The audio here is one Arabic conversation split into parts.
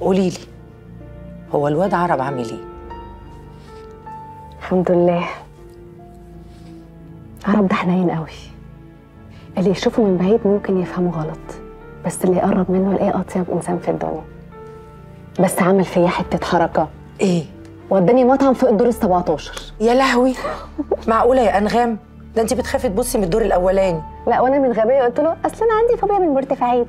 قولي لي هو الواد عرب عامل إيه؟ الحمد لله. عرب ده حنين قوي. اللي يشوفه من بعيد ممكن يفهمه غلط بس اللي يقرب منه يلاقيه أطيب إنسان في الدنيا. بس عمل فيا حتة حركة. إيه؟ وداني مطعم فوق الدور ال 17 يا لهوي! معقولة يا أنغام؟ ده انت بتخافي تبصي من الدور الأولاني. لا وأنا من غبية قلت له أصل أنا عندي فوبيا من المرتفعات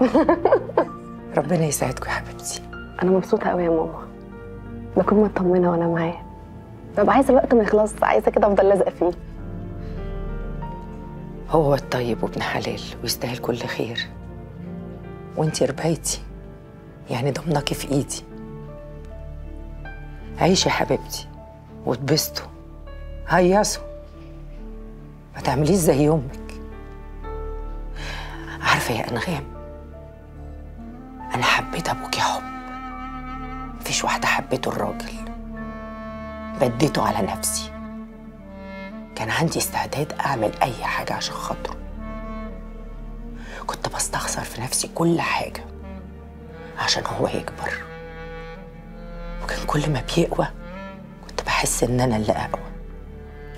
ربنا يساعدكم يا حبيبتي. أنا مبسوطة قوي يا ماما. بكون مطمنة وأنا معاه ببقى عايزة الوقت ما يخلص عايزة كده أفضل لازقة فيه. هو واد طيب وابن حلال ويستاهل كل خير. وأنتي ربايتي يعني ضمنكي في إيدي. عيشي يا حبيبتي واتبسطوا. هيصوا. ما تعمليش زي أمك عارفة يا أنغام أنا حبيت ابوكي حب. مفيش واحدة حبيته الراجل. بديته على نفسي. كان عندي استعداد أعمل أي حاجة عشان خاطره. كنت بستخسر في نفسي كل حاجة عشان هو يكبر. وكان كل ما بيقوى كنت بحس إن أنا اللي أقوى.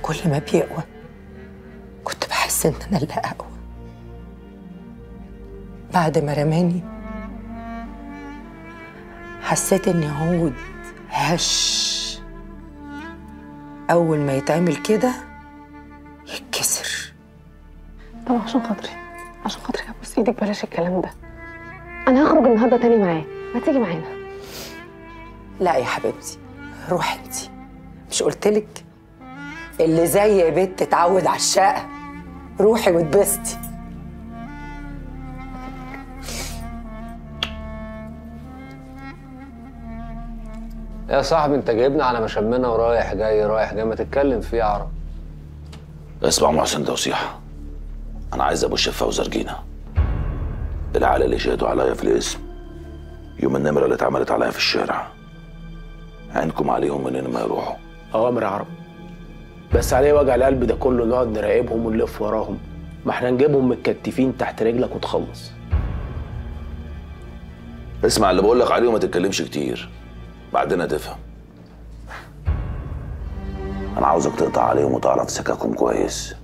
كل ما بيقوى كنت بحس إن أنا اللي أقوى. بعد ما رماني حسيت اني عود هش. أول ما يتعمل كده يتكسر. طب عشان خاطري. عشان خاطري ابوس إيدك بلاش الكلام ده. أنا هخرج النهارده تاني معاه ما تيجي معانا. لا يا حبيبتي روحي انت مش قلتلك اللي زي بنت تتعود على الشقة. روحي واتبسطي. يا صاحبي انت جايبني على مشمنا ورايح جاي رايح جاي ما تتكلم فيه يا عرب. اسمع محسن توسيح أنا عايز أبو الشفا وزرجينا العيال اللي شهدوا عليا في الاسم يوم النمرة اللي اتعملت عليا في الشارع. عينكم عليهم منين ما يروحوا. أوامر يا عرب. بس عليه وجع القلب ده كله نقعد نراقبهم ونلف وراهم. ما إحنا نجيبهم متكتفين تحت رجلك وتخلص. اسمع اللي بقول لك عليه وما تتكلمش كتير. بعدين هتفهم. أنا عاوزك تقطع عليهم وتعرف سكاكهم كويس.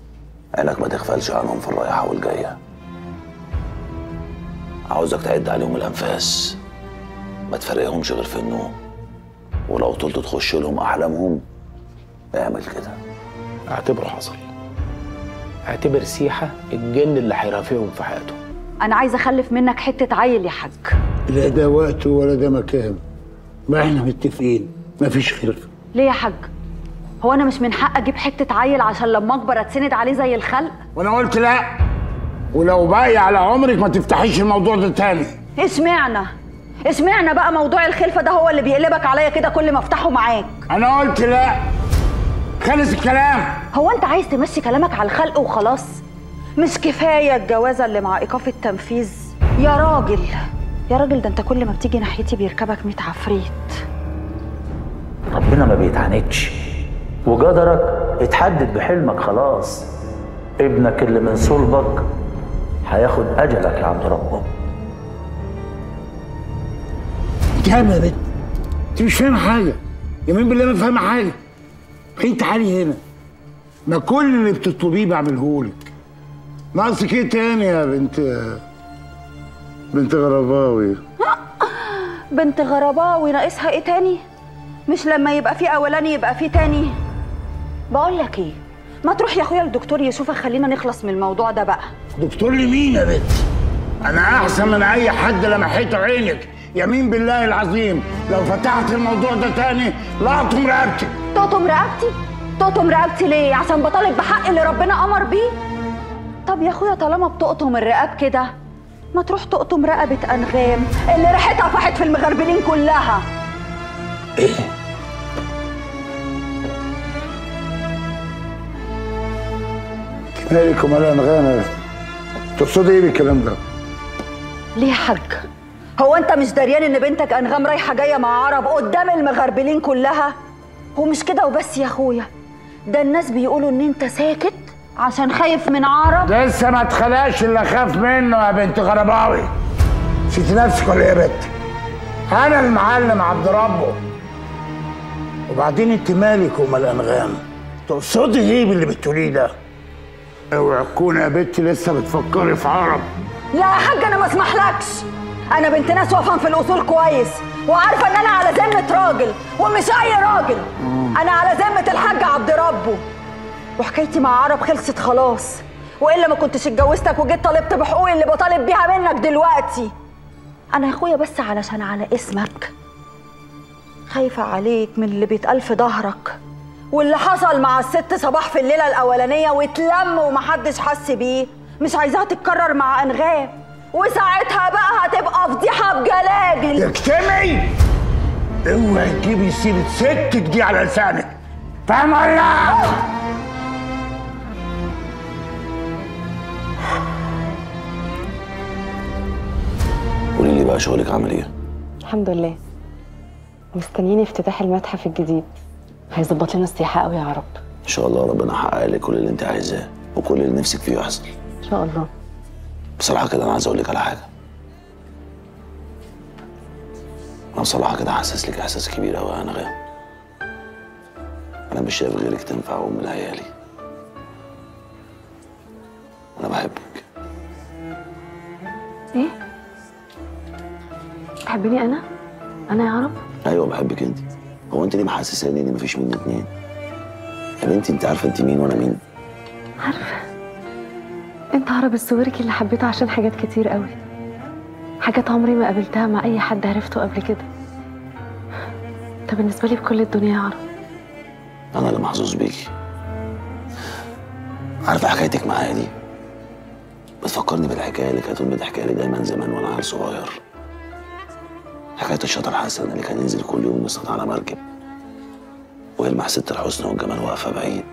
عينك ما تغفلش عنهم في الرايحة والجاية. عاوزك تعد عليهم الأنفاس. ما تفرقهمش غير في النوم. ولو طلت تخش لهم أحلامهم اعمل كده. اعتبره حصل. اعتبر سيحة الجن اللي هيرافقهم في حياته أنا عايزه أخلف منك حتة عيل يا حاج. لا ده وقت ولا ده مكان ما إحنا متفقين. مفيش خلاف. ليه يا حاج؟ هو أنا مش من حق أجيب حتة عيل عشان لما أكبر أتسند عليه زي الخلق؟ وأنا قلت لا. ولو باقي على عمرك ما تفتحيش الموضوع ده تاني. اسمعنا. اسمعنا بقى موضوع الخلفة ده هو اللي بيقلبك عليا كده كل ما أفتحه معاك. أنا قلت لا. خلص الكلام. هو أنت عايز تمشي كلامك على الخلق وخلاص؟ مش كفاية الجوازه اللي مع إيقاف التنفيذ. يا راجل. يا راجل ده انت كل ما بتيجي ناحيتي بيركبك 100 عفريت. ربنا ما بيتعاندش. وقدرك اتحدد بحلمك خلاص. ابنك اللي من صلبك هياخد أجلك يا عبد ربه. انت يا بنت انت مش فاهمه حاجة. يمين بالله ما فاهمه حاجة. انت تعالي هنا. ما كل اللي بتطلبيه بعملهولك. ناقصك إيه تاني يا بنت؟ بنت غرباوي. بنت غرباوي ناقصها إيه تاني؟ مش لما يبقى في أولاني يبقى في تاني. بقول لك إيه ما تروح يا اخويا الدكتور يشوفك خلينا نخلص من الموضوع ده بقى. دكتور لمين يا بنت؟ أنا أحسن من أي حد لمحيت عينك. يمين بالله العظيم لو فتحت الموضوع ده تاني لاقطم رقبتك تقطم رقبتي؟ تقطم رقبتي ليه؟ عشان بطالب بحق اللي ربنا أمر بيه؟ طب يا اخويا طالما بتقطم الرقاب كده ما تروح تقطم رقبة أنغام اللي ريحتها فاحت في المغربلين كلها. إيه؟ مالك ومال أنغام. تقصدي إيه بالكلام ده؟ ليه يا حاج؟ هو أنت مش دريان إن بنتك أنغام رايحة جاية مع عرب قدام المغربلين كلها؟ ومش كده وبس يا أخويا؟ ده الناس بيقولوا إن أنت ساكت عشان خايف من عرب؟ لسه ما اتخلقش اللي اخاف منه يا بنت غرباوي. نسيت نفسك ولا إيه يا بنت؟ أنا المعلم عبد ربه. وبعدين انت مالك ومال انغام تقصدي إيه باللي بتقوليه ده؟ اوعي تكوني يا بنت لسه بتفكري في عرب. لا يا حاج أنا ما اسمحلكش. أنا بنت ناس وافهم في الاصول كويس وعارفة ان أنا على ذمة راجل ومش اي راجل. أنا على ذمة الحاج عبد ربه. وحكايتي مع عرب خلصت خلاص. وإلا ما كنتش اتجوزتك وجيت طالبت بحقوقي اللي بطالب بيها منك دلوقتي. أنا يا أخويا بس علشان على اسمك. خايفة عليك من اللي بيتقال في ظهرك. واللي حصل مع الست صباح في الليلة الأولانية واتلم ومحدش حس بيه. مش عايزاها تتكرر مع أنغام. وساعتها بقى هتبقى فضيحة بجلاجل. اجتمعي! اوعي تجيبي سيرة ستك دي على لسانك. فاهم ولا بقى شغلك عامل إيه؟ الحمد لله. مستنيين افتتاح المتحف الجديد. هيظبط لنا السياحة قوي يا رب. إن شاء الله ربنا يحقق لك كل اللي انت عايزاه وكل اللي نفسك فيه يحصل. إن شاء الله. بصراحة كده أنا عايز أقول لك على حاجة. أنا بصراحة كده حاسس لك إحساس كبير قوي يا نغام أنا مش شايف غيرك تنفع أم لعيالي أنا بحبك. تحبني أنا؟ أنا يا رب. أيوه بحبك أنت. هو أنت ليه محسساني ان مفيش مني اتنين. يا بنتي أنت عارفة أنت مين وأنا مين؟ عارفة. أنت عرب السويركي اللي حبيته عشان حاجات كتير قوي. حاجات عمري ما قابلتها مع أي حد عرفته قبل كده. انت بالنسبة لي بكل الدنيا يا عرب. أنا اللي محظوظ بيكي عارفة حكايتك معايا دي بتفكرني بالحكاية اللي كانت امي بتحكيها لي دايما زمان وأنا عيل صغير. حكاية الشاطر حسن اللي كان ينزل كل يوم يصطاد على مركب. ويلمح ست الحسن والجمال واقفة بعيد.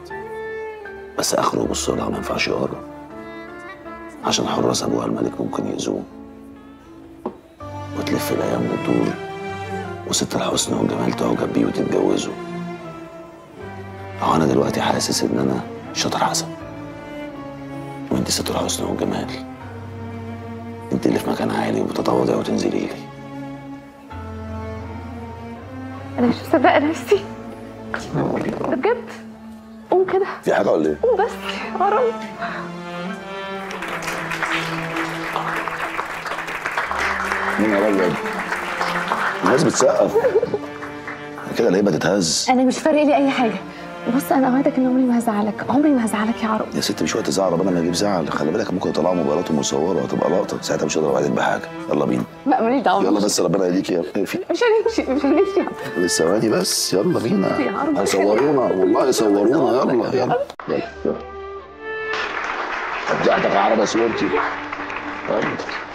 بس أخره يبص لها ما ينفعش يقرب عشان حراس ابوها الملك ممكن يأذوه. وتلف الأيام وتدور. وست الحسن والجمال تعجب بيه وتتجوزه. أنا دلوقتي حاسس إن أنا شاطر حسن وأنت ست الحسن والجمال. أنت اللي في مكان عالي وبتتواضعي وتنزلي لي. أنا مش مصدقة نفسي. ده بجد؟ قوم كده. في حاجة ولا إيه؟ قوم بس. رب. مين يا راجل؟ الناس بتسقف. كده الهيبة تتهز؟ أنا مش فارق لي أي حاجة. بص أنا أوعدك إن عمري ما هزعلك. عمري ما هزعلك يا عرب. يا ست مش وقت زعل ربنا ما يجيب زعل. خلي بالك ممكن يطلعوا موبايلات مصورة وهتبقى لقطة. ساعتها مش هقدر اوعدك بحاجة. يلا بينا. لا ماليش دعوة. يلا بس ربنا يهديك يا في. مش هنمشي مش هنمشي. لسه ثواني بس. يلا بينا. يا عرب. هيصورونا. والله يصورونا يلا. يلا يلا. يلا. يا عربة سويرتي. يلا